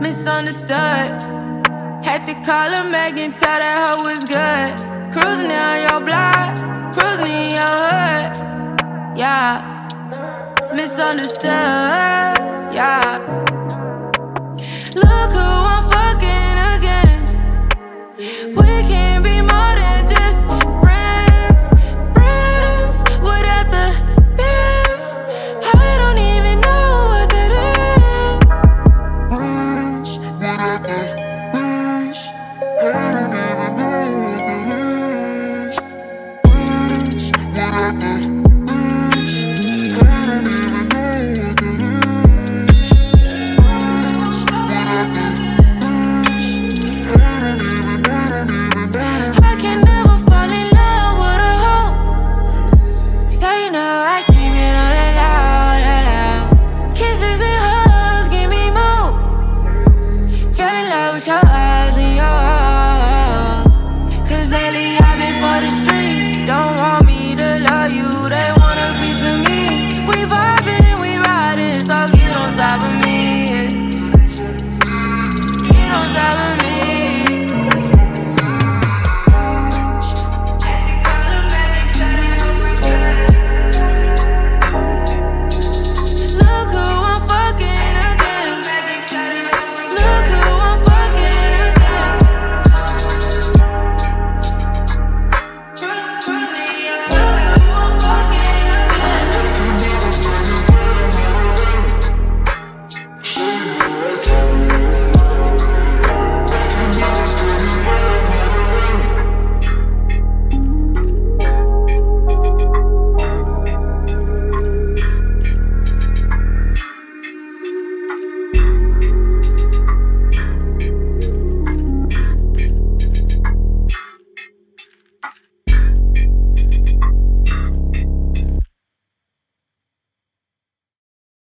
misunderstood. Had to call her Megan, tell that hoe was good. Cruising down your block, cruising in your hood. Yeah, misunderstood. Yeah. nothing.